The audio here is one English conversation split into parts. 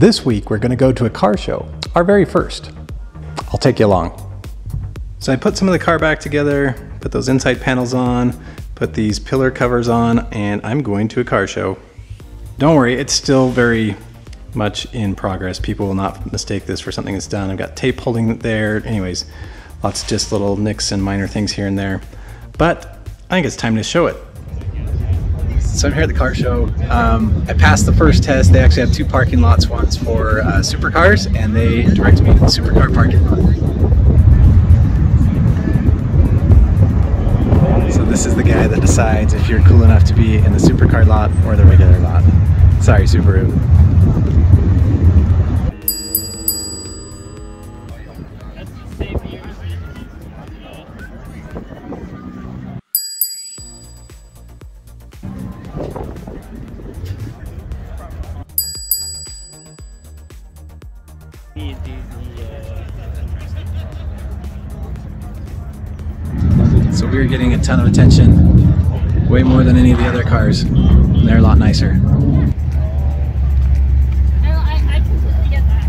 This week we're going to go to a car show, our very first. I'll take you along. So I put some of the car back together, put those inside panels on, put these pillar covers on, and I'm going to a car show. Don't worry, it's still very much in progress. People will not mistake this for something that's done. I've got tape holding it there. Anyways, lots of just little nicks and minor things here and there. But I think it's time to show it. So I'm here at the car show. Um, I passed the first test. They actually have two parking lots, one's for uh, supercars, and they directed me to the supercar parking lot. So this is the guy that decides if you're cool enough to be in the supercar lot or the regular lot. Sorry, Subaru. So we are getting a ton of attention, way more than any of the other cars. And they're a lot nicer. I, I completely get that.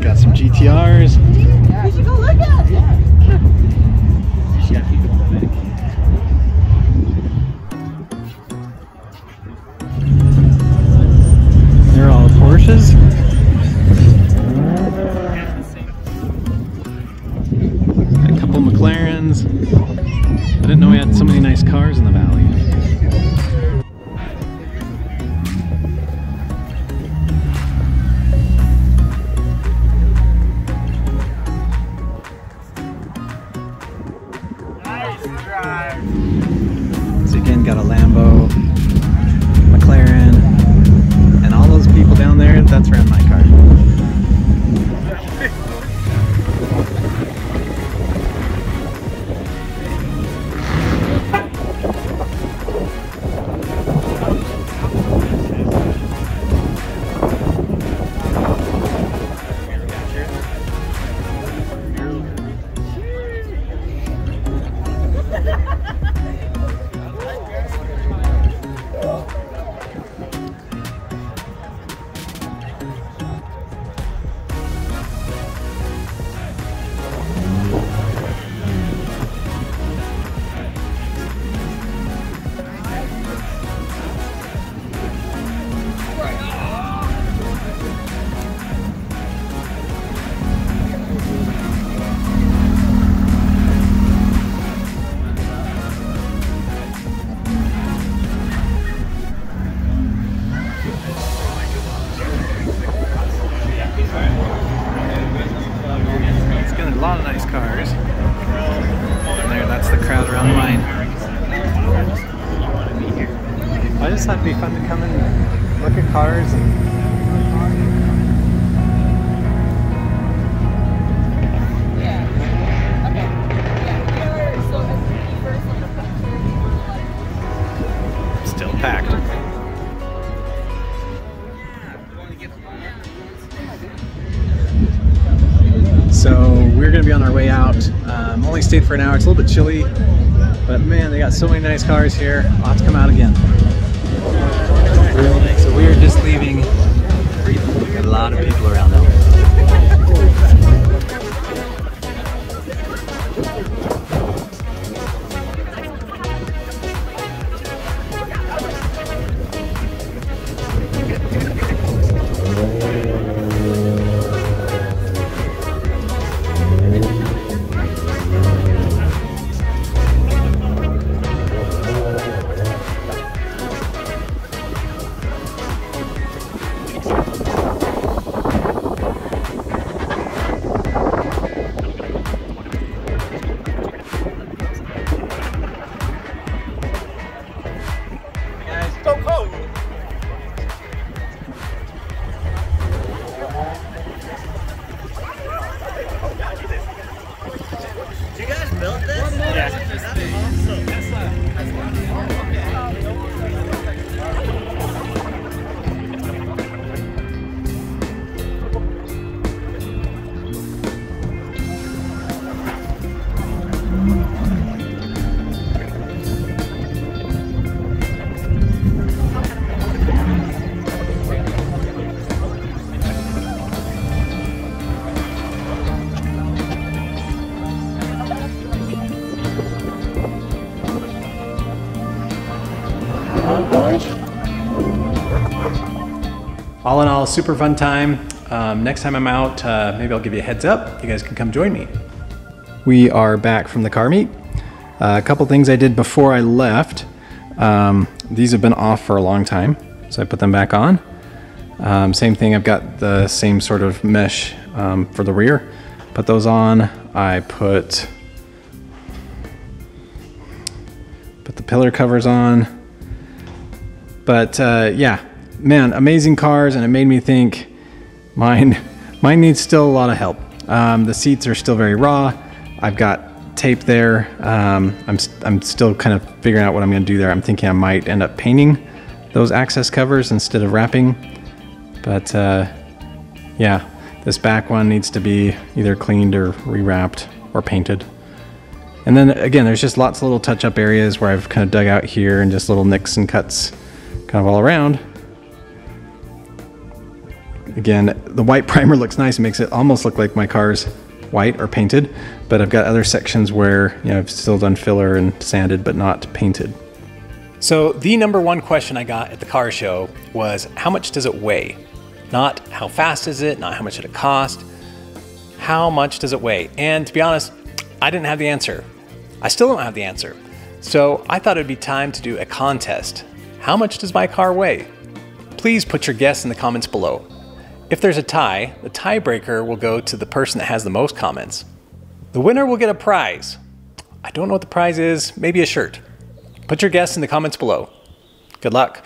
Got some GTRs. We should go look at it. They're. A couple McLarens. I didn't know we had so many nice cars in the valley. So again, got a Lambo, that's around I just thought it'd be fun to come and look at cars and stayed for an hour. It's a little bit chilly, but man, they got so many nice cars here. I'll have to come out again. So we are just leaving. A lot of people around though. All in all, super fun time. Um, next time I'm out, uh, maybe I'll give you a heads up. You guys can come join me. We are back from the car meet. Uh, a couple things I did before I left. Um, these have been off for a long time, so I put them back on. Um, same thing, I've got the same sort of mesh um, for the rear. Put those on. I put put the pillar covers on. But uh, yeah, man, amazing cars, and it made me think mine mine needs still a lot of help. Um, the seats are still very raw. I've got tape there. Um, I'm I'm still kind of figuring out what I'm going to do there. I'm thinking I might end up painting those access covers instead of wrapping. But uh, yeah, this back one needs to be either cleaned or rewrapped or painted. And then again, there's just lots of little touch-up areas where I've kind of dug out here and just little nicks and cuts kind of all around. Again, the white primer looks nice. It makes it almost look like my car's white or painted, but I've got other sections where you know I've still done filler and sanded, but not painted. So the number one question I got at the car show was how much does it weigh? Not how fast is it, not how much did it cost, how much does it weigh? And to be honest, I didn't have the answer. I still don't have the answer. So I thought it'd be time to do a contest. How much does my car weigh? Please put your guess in the comments below. If there's a tie, the tiebreaker will go to the person that has the most comments. The winner will get a prize. I don't know what the prize is, maybe a shirt. Put your guess in the comments below. Good luck.